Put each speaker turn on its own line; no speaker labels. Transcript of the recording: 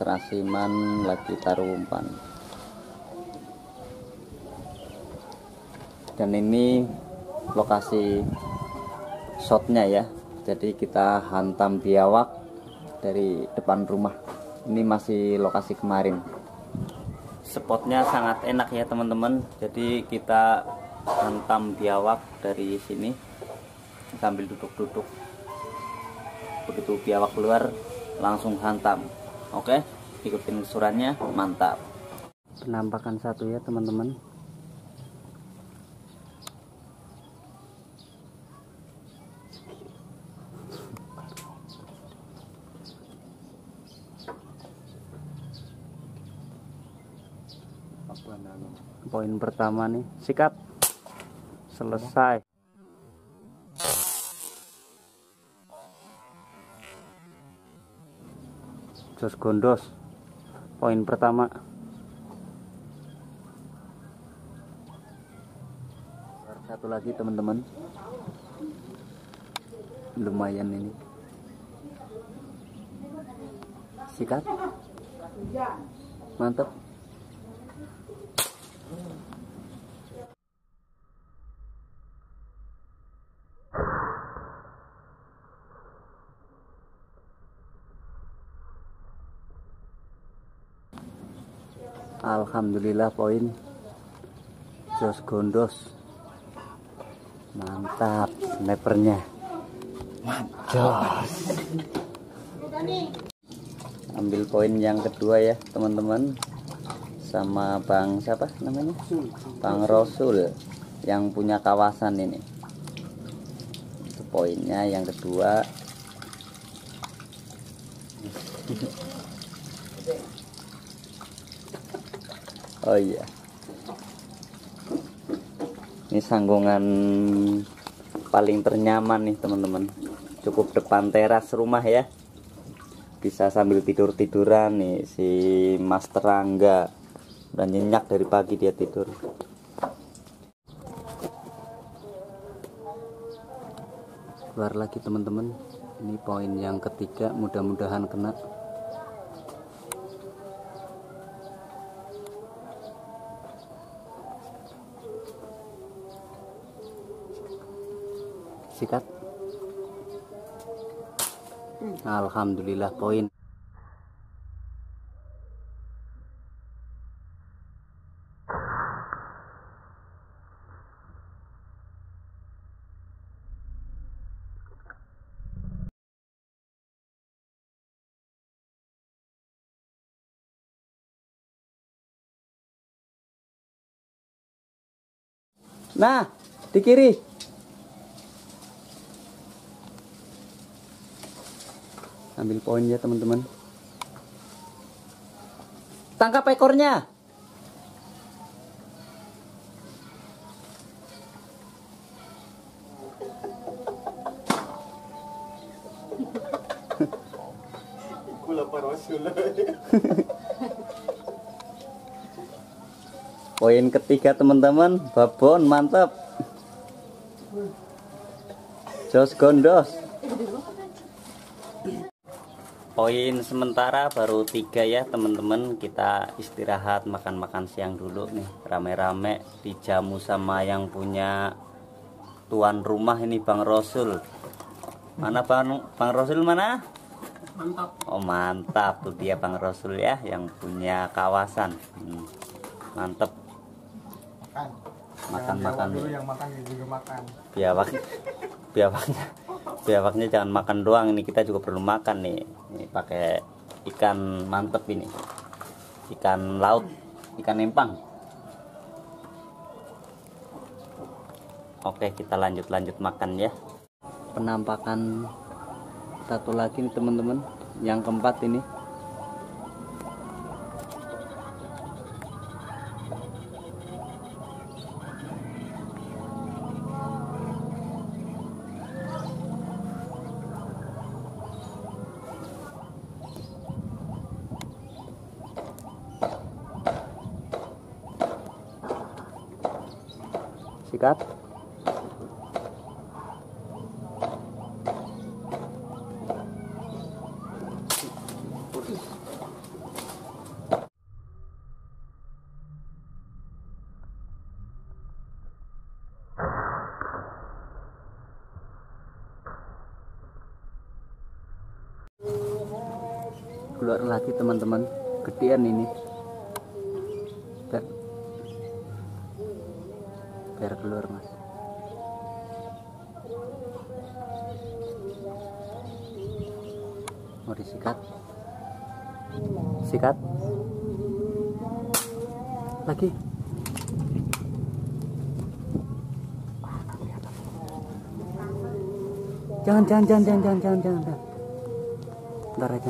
Tuh Mas Rasiman lagi taruh umpan. Dan ini lokasi shotnya ya. Jadi kita hantam biawak dari depan rumah. Ini masih lokasi kemarin. Spotnya sangat enak ya teman-teman. Jadi kita hantam biawak dari sini sambil duduk-duduk. Begitu biawak keluar langsung hantam. Oke, ikutin surannya, mantap. Penampakan satu ya teman-teman. Poin pertama nih, sikat. Selesai. Jos Gondos. Poin pertama. Satu lagi teman-teman. Lumayan ini. Sikat. Mantap. Alhamdulillah poin. Jos Gondos. Mantap snipernya. Jos ambil poin yang kedua ya teman-teman. Sama Bang siapa namanya? Bang Rasul yang punya kawasan ini. Itu poinnya yang kedua Oh iya. Ini sanggungan paling ternyaman nih teman-teman. Cukup depan teras rumah ya. Bisa sambil tidur-tiduran nih si Mas Terangga. Dan nyenyak dari pagi dia tidur. Keluar lagi teman-teman. Ini poin yang ketiga, mudah-mudahan kena. Sikat Alhamdulillah poin Nah, di kiri. Ambil poin ya teman-teman. Tangkap ekornya. Poin ketiga teman-teman. Babon mantap. Jos gondos poin sementara baru tiga ya teman-teman. Kita istirahat makan-makan siang dulu nih. Rame-rame dijamu sama yang punya tuan rumah ini Bang Rasul mana Bang Bang Rasul mana?
Mantap.
Oh mantap. Tuh dia Bang Rasul ya yang punya kawasan. Hmm, mantap makan. Makan
dulu yang makan juga makan.
Biawak biawaknya biawaknya jangan makan doang ini kita juga perlu makan nih. Ini pakai ikan mantep ini. Ikan laut ikan empang. Oke kita lanjut lanjut makan ya. Penampakan satu lagi nih teman-teman. Yang keempat ini sikat keluar lagi teman-teman. Gedean ini. Biar keluar mas. Mau disikat? Sikat? Lagi. Jangan jangan jangan jangan jangan jangan jangan. Ntar aja